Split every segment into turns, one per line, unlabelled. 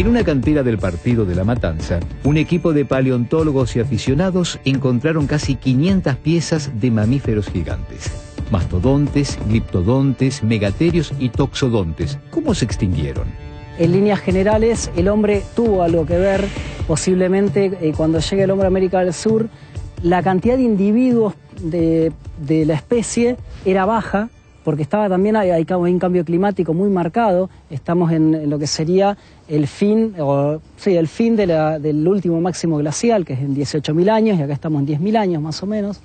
En una cantera del partido de La Matanza, un equipo de paleontólogos y aficionados encontraron casi 500 piezas de mamíferos gigantes. Mastodontes, gliptodontes, megaterios y toxodontes. ¿Cómo se extinguieron?
En líneas generales, el hombre tuvo algo que ver, posiblemente eh, cuando llegue el hombre a América del Sur, la cantidad de individuos de, la especie era baja, porque estaba también hay, hay un cambio climático muy marcado, estamos en, lo que sería el fin, o, sí, el fin del último máximo glacial, que es en 18.000 años, y acá estamos en 10.000 años más o menos.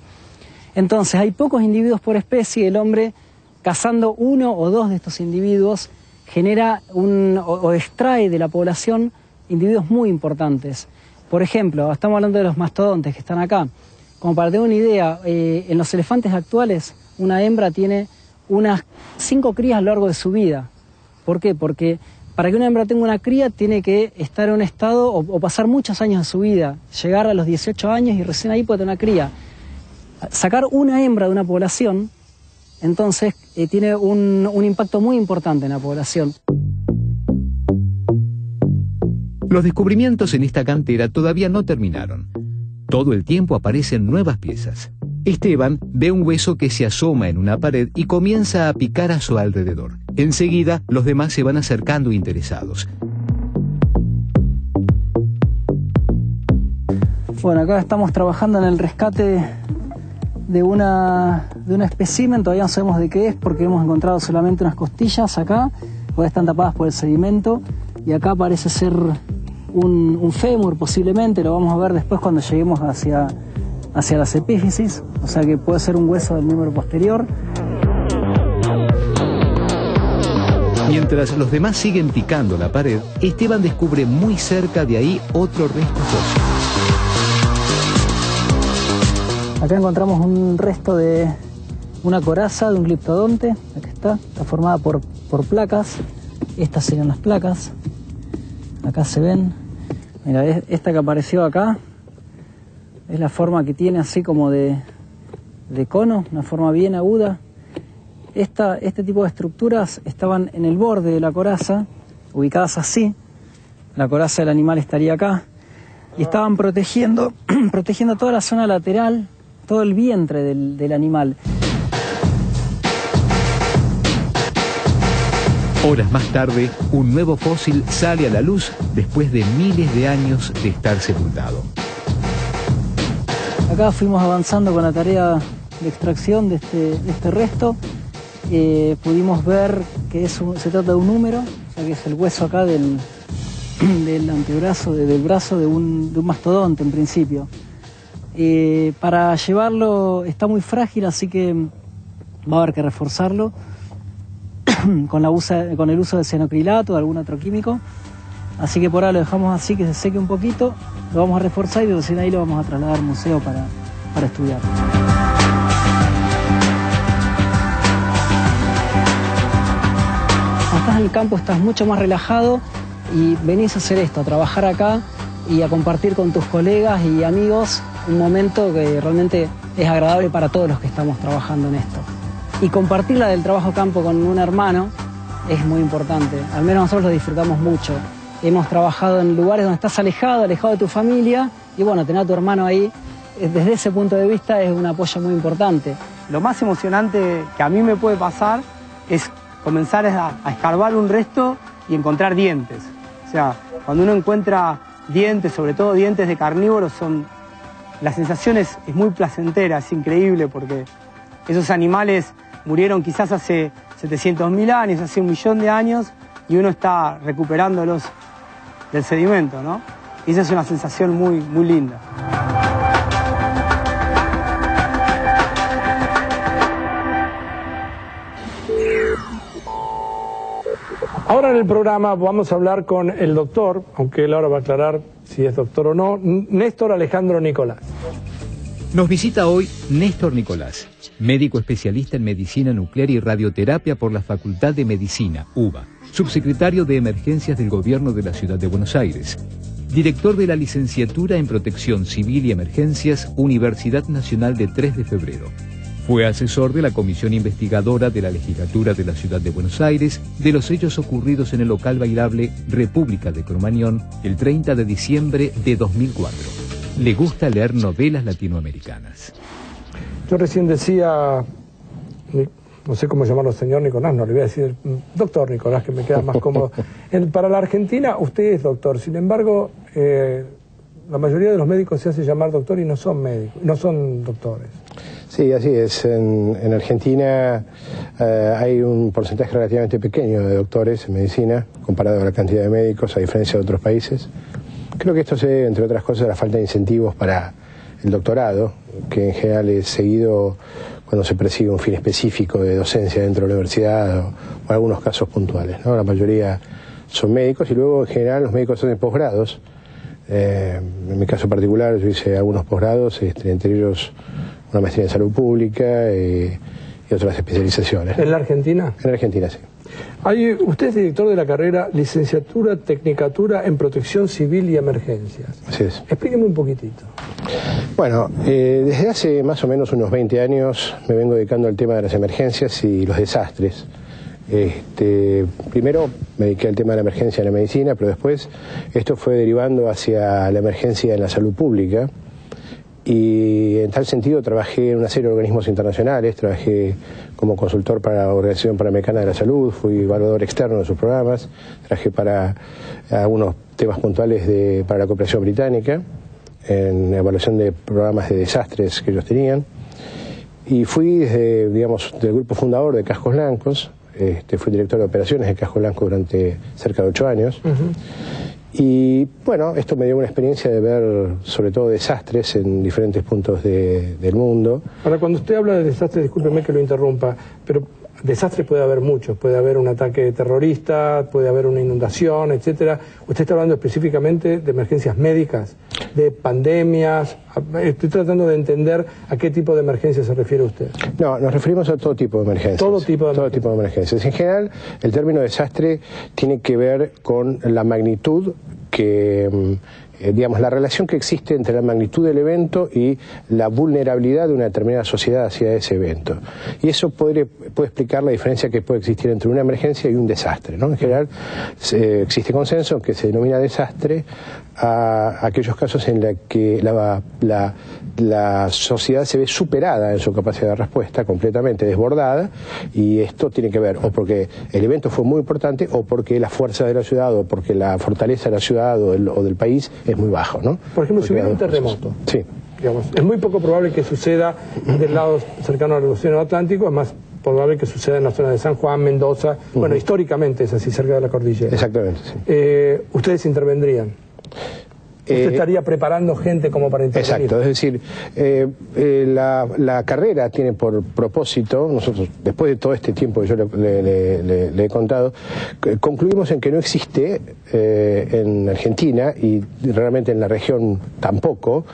Entonces hay pocos individuos por especie, el hombre cazando uno o dos de estos individuos genera un, o, extrae de la población individuos muy importantes. Por ejemplo, estamos hablando de los mastodontes que están acá. Como para tener una idea, eh, en los elefantes actuales una hembra tiene unas cinco crías a lo largo de su vida. ¿Por qué? Porque para que una hembra tenga una cría tiene que estar en un estado o, o, pasar muchos años de su vida, llegar a los 18 años y recién ahí puede tener una cría. Sacar una hembra de una población, entonces eh, tiene un, un impacto muy importante en la población.
Los descubrimientos en esta cantera todavía no terminaron. Todo el tiempo aparecen nuevas piezas. Esteban ve un hueso que se asoma en una pared y comienza a picar a su alrededor. Enseguida, los demás se van acercando interesados.
Bueno, acá estamos trabajando en el rescate de una, de un espécimen, todavía no sabemos de qué es porque hemos encontrado solamente unas costillas acá, pues están tapadas por el sedimento y acá parece ser un, fémur posiblemente, lo vamos a ver después cuando lleguemos hacia, hacia las epífisis, o sea que puede ser un hueso del miembro posterior.
Mientras los demás siguen picando la pared, Esteban descubre muy cerca de ahí otro resto fósil.
Acá encontramos un resto de una coraza de un gliptodonte, acá está, está formada por, placas, estas serían las placas, acá se ven, mira, esta que apareció acá, es la forma que tiene así como de, de cono, una forma bien aguda. Esta, este tipo de estructuras estaban en el borde de la coraza, ubicadas así. La coraza del animal estaría acá. Y estaban protegiendo, protegiendo toda la zona lateral, todo el vientre del, del animal.
Horas más tarde, un nuevo fósil sale a la luz después de miles de años de estar sepultado.
Acá fuimos avanzando con la tarea de extracción de este, de este resto. Eh, pudimos ver que es un, se trata de un número, o sea que es el hueso acá del, del antebrazo, de, del brazo de un, de un, mastodonte en principio. Eh, para llevarlo está muy frágil, así que va a haber que reforzarlo con, el uso de cianocrilato o algún otro químico. Así que por ahora lo dejamos así, que se seque un poquito, lo vamos a reforzar y de ahí lo vamos a trasladar al museo para, para estudiar. Estás en el campo, estás mucho más relajado y venís a hacer esto, a trabajar acá y a compartir con tus colegas y amigos un momento que realmente es agradable para todos los que estamos trabajando en esto. Y compartir la del trabajo campo con un hermano es muy importante, al menos nosotros lo disfrutamos mucho. Hemos trabajado en lugares donde estás alejado, alejado de tu familia y bueno, tener a tu hermano ahí desde ese punto de vista es un apoyo muy importante.
Lo más emocionante que a mí me puede pasar es comenzar a, a, escarbar un resto y encontrar dientes. O sea, cuando uno encuentra dientes, sobre todo dientes de carnívoros, son la sensación es, es muy placentera, es increíble porque esos animales murieron quizás hace 700.000 años, hace un millón de años, y uno está recuperándolos del sedimento, ¿no? Y esa es una sensación muy, muy linda.
Ahora en el programa vamos a hablar con el doctor, aunque él ahora va a aclarar si es doctor o no, Néstor Alejandro Nicolás.
Nos visita hoy Néstor Nicolás, médico especialista en medicina nuclear y radioterapia por la Facultad de Medicina, UBA, subsecretario de Emergencias del Gobierno de la Ciudad de Buenos Aires, director de la licenciatura en Protección Civil y Emergencias, Universidad Nacional de 3 de Febrero. Fue asesor de la comisión investigadora de la legislatura de la Ciudad de Buenos Aires de los hechos ocurridos en el local bailable República de Cromañón el 30 de diciembre de 2004. Le gusta leer novelas latinoamericanas.
Yo recién decía, no sé cómo llamarlo señor Nicolás, no le voy a decir doctor Nicolás, que me queda más cómodo. para la Argentina usted es doctor, sin embargo, eh, la mayoría de los médicos se hace llamar doctor y no son médicos, no son doctores.
Sí, así es. En, Argentina eh, hay un porcentaje relativamente pequeño de doctores en medicina comparado con la cantidad de médicos, a diferencia de otros países. Creo que esto se debe, entre otras cosas, a la falta de incentivos para el doctorado, que en general es seguido cuando se persigue un fin específico de docencia dentro de la universidad o, algunos casos puntuales. ¿no? La mayoría son médicos y luego en general los médicos hacen posgrados. Eh, en mi caso particular yo hice algunos posgrados, este, entre ellos una maestría en salud pública y, otras especializaciones.
¿En la Argentina?
En la Argentina, sí.
Hay, usted es director de la carrera Licenciatura Tecnicatura en Protección Civil y Emergencias.
Así es.
Explíqueme un poquitito.
Bueno, eh, desde hace más o menos unos 20 años me vengo dedicando al tema de las emergencias y los desastres. Este, primero me dediqué al tema de la emergencia en la medicina, pero después esto fue derivando hacia la emergencia en la salud pública y en tal sentido trabajé en una serie de organismos internacionales, trabajé como consultor para la Organización Panamericana de la Salud, fui evaluador externo de sus programas, trabajé para algunos temas puntuales de, para la cooperación británica, en evaluación de programas de desastres que ellos tenían, y fui desde, digamos, del grupo fundador de Cascos Blancos, este, fui director de operaciones de Cascos Blancos durante cerca de ocho años. Y bueno, esto me dio una experiencia de ver sobre todo desastres en diferentes puntos del mundo.
Ahora, cuando usted habla de desastres, discúlpeme que lo interrumpa, pero desastres puede haber muchos, puede haber un ataque terrorista, puede haber una inundación, etcétera. Usted está hablando específicamente de emergencias médicas, de pandemias. Estoy tratando de entender a qué tipo de emergencias se refiere usted.
No, nos referimos a todo tipo de emergencias.
Todo tipo de
todo tipo de emergencias. En general, el término desastre tiene que ver con la magnitud que mm, eh, digamos, la relación que existe entre la magnitud del evento y la vulnerabilidad de una determinada sociedad hacia ese evento. Y eso puede, explicar la diferencia que puede existir entre una emergencia y un desastre. ¿no? En general, existe consenso en que se denomina desastre a aquellos casos en los que la, la, sociedad se ve superada en su capacidad de respuesta, completamente desbordada, y esto tiene que ver o porque el evento fue muy importante o porque la fuerza de la ciudad o porque la fortaleza de la ciudad o del, o del país es muy bajo. ¿no?
Por ejemplo, si hubiera un terremoto.
Sí.
Digamos, es muy poco probable que suceda del lado cercano al Océano Atlántico, es más probable que suceda en la zona de San Juan, Mendoza. Bueno, históricamente es así, cerca de la cordillera.
Exactamente, sí.
Eh, ¿Ustedes intervendrían? Usted eh, estaría preparando gente como para intervenir.
Exacto, es decir, eh, eh, la, carrera tiene por propósito, nosotros después de todo este tiempo que yo le, he contado, concluimos en que no existe en Argentina y realmente en la región tampoco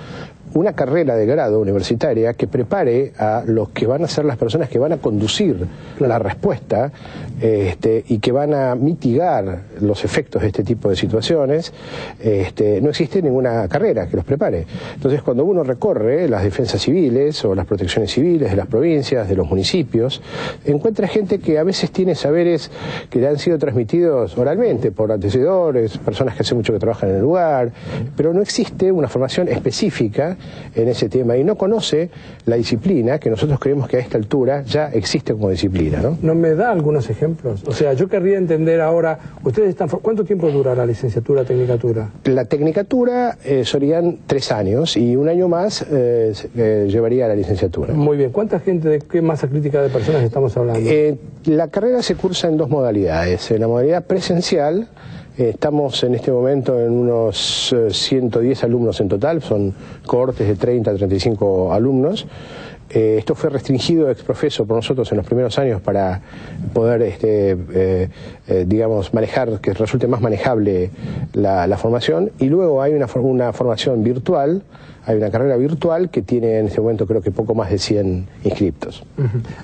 una carrera de grado universitaria que prepare a los que van a ser las personas que van a conducir la respuesta este, y que van a mitigar los efectos de este tipo de situaciones, este, no existe ninguna carrera que los prepare. Entonces, cuando uno recorre las defensas civiles o las protecciones civiles de las provincias, de los municipios, encuentra gente que a veces tiene saberes que le han sido transmitidos oralmente por antecedores, personas que hace mucho que trabajan en el lugar, pero no existe una formación específica en ese tema y no conoce la disciplina que nosotros creemos que a esta altura ya existe como disciplina. ¿No,
¿No me da algunos ejemplos? O sea, yo querría entender ahora, ustedes están, ¿cuánto tiempo dura la licenciatura, tecnicatura?
La tecnicatura eh, serían tres años y un año más eh, eh, llevaría a la licenciatura.
Muy bien, ¿cuánta gente, de qué masa crítica de personas estamos hablando?
la carrera se cursa en dos modalidades, en la modalidad presencial, Estamos en este momento en unos 110 eh, alumnos en total, son cohortes de 30 a 35 alumnos. Eh, esto fue restringido ex profeso por nosotros en los primeros años para poder, este, eh, digamos, manejar, que resulte más manejable la, formación. Y luego hay una, una formación virtual hay una carrera virtual que tiene en este momento creo que poco más de 100 inscriptos.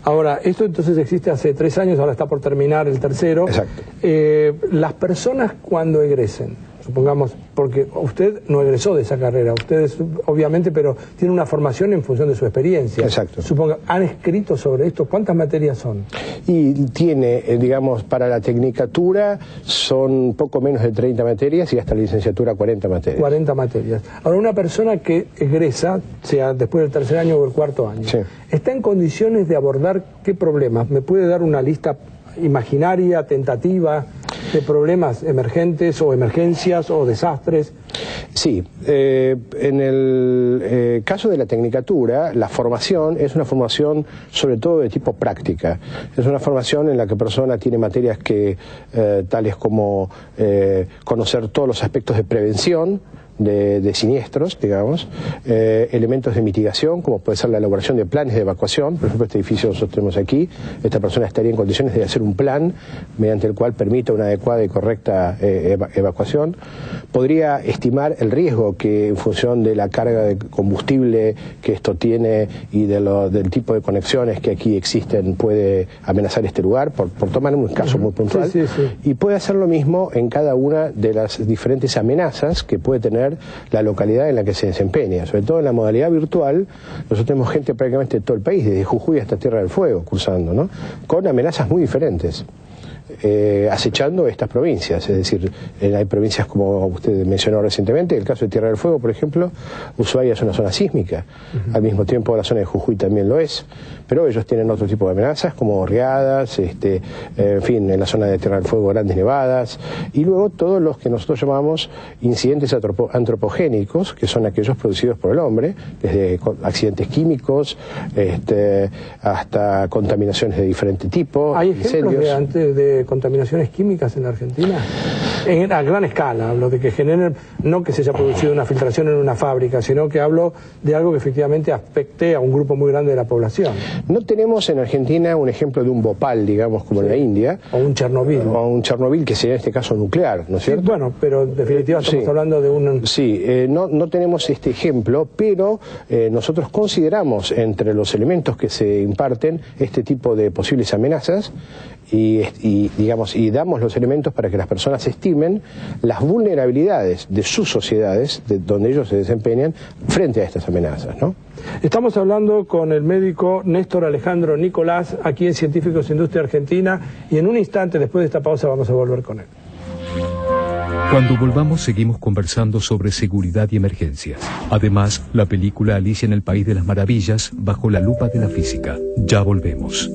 Ahora, esto entonces existe hace tres años, ahora está por terminar el tercero.
Exacto.
Eh, las personas cuando egresen, supongamos, porque usted no egresó de esa carrera, ustedes obviamente, pero tiene una formación en función de su experiencia.
Exacto.
Suponga, ¿han escrito sobre esto? ¿Cuántas materias son?
Y tiene, eh, digamos, para la tecnicatura son poco menos de 30 materias y hasta la licenciatura 40 materias.
40 materias. Ahora, una persona que egresa, sea después del tercer año o el cuarto año,
Sí.
¿está en condiciones de abordar qué problemas? ¿Me puede dar una lista imaginaria, tentativa, de problemas emergentes o emergencias o desastres?
Sí, eh, en el eh, caso de la tecnicatura, la formación es una formación sobre todo de tipo práctica. Es una formación en la que persona tiene materias que, eh, tales como conocer todos los aspectos de prevención, de, de siniestros, digamos, eh, elementos de mitigación, como puede ser la elaboración de planes de evacuación. Por ejemplo, este edificio que nosotros tenemos aquí, esta persona estaría en condiciones de hacer un plan mediante el cual permita una adecuada y correcta eh, eva- evacuación. Podría estimar el riesgo que en función de la carga de combustible que esto tiene y de lo- del tipo de conexiones que aquí existen puede amenazar este lugar, por, por tomar un caso muy puntual.
Sí, sí, sí.
Y puede hacer lo mismo en cada una de las diferentes amenazas que puede tener la localidad en la que se desempeña. Sobre todo en la modalidad virtual, nosotros tenemos gente prácticamente de todo el país, desde Jujuy hasta Tierra del Fuego, cursando, ¿no? Con amenazas muy diferentes. eh, acechando estas provincias, es decir, eh, hay provincias como usted mencionó recientemente, el caso de Tierra del Fuego, por ejemplo, Ushuaia es una zona sísmica, al mismo tiempo la zona de Jujuy también lo es, pero ellos tienen otro tipo de amenazas como riadas, este, eh, en fin, en la zona de Tierra del Fuego grandes nevadas, y luego todos los que nosotros llamamos incidentes antropo- antropogénicos, que son aquellos producidos por el hombre, desde accidentes químicos este, hasta contaminaciones de diferente tipo,
¿Hay ejemplos de, ante- de contaminaciones químicas en la Argentina? En, a gran escala, hablo de que generen, no que se haya producido una filtración en una fábrica, sino que hablo de algo que efectivamente afecte a un grupo muy grande de la población,
No tenemos en Argentina un ejemplo de un Bhopal, digamos, como en la India,
o un Chernobyl.
o un Chernobyl que sería en este caso nuclear, ¿no es
Sí,
cierto?
bueno, pero en definitiva estamos
Sí.
hablando de un...
Sí, eh, no, no tenemos este ejemplo, pero eh, nosotros consideramos entre los elementos que se imparten este tipo de posibles amenazas y, y, digamos y damos los elementos para que las personas estimen las vulnerabilidades de sus sociedades, de donde ellos se desempeñan, frente a estas amenazas, ¿no?
Estamos hablando con el médico Néstor Alejandro Nicolás, aquí en Científicos Industria Argentina, y en un instante después de esta pausa vamos a volver con él.
Cuando volvamos seguimos conversando sobre seguridad y emergencias. Además, la película Alicia en el País de las Maravillas bajo la lupa de la física. Ya volvemos.